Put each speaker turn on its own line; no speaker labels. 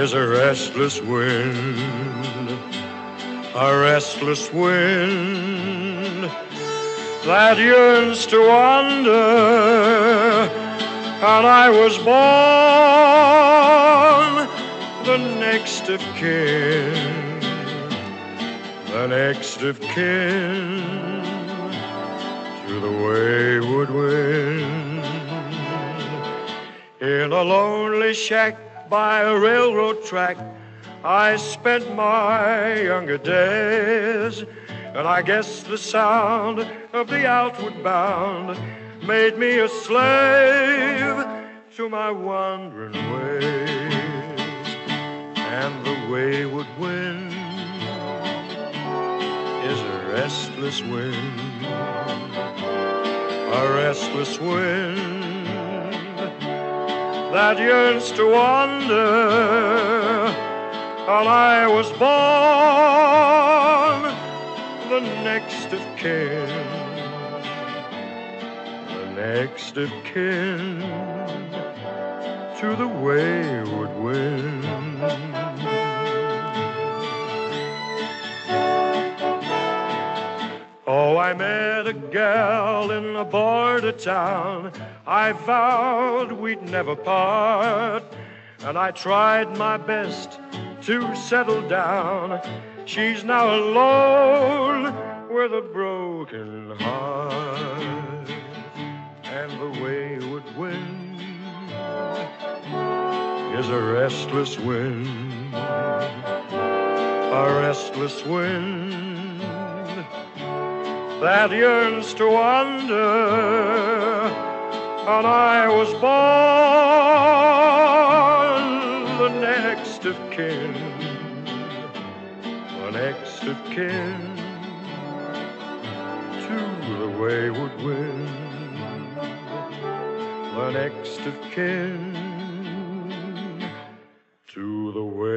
restless wind, a restless wind that yearns to wander, and I was born the next of kin, the next of kin to the wayward wind. In a lonely shack by a railroad track. I spent my younger days, and I guess the sound of the outward bound made me a slave to my wandering ways. And the wayward wind is a restless wind, a restless wind that yearns to wander. And I was born the next of kin, the next of kin to the wayward wind. I met a gal in a border town. I vowed we'd never part. And I tried my best to settle down. She's now alone with a broken heart. And the wayward wind is a restless wind. A restless wind that yearns to wander. And I was born the next of kin, the next of kin to the wayward wind, the next of kin to the wayward.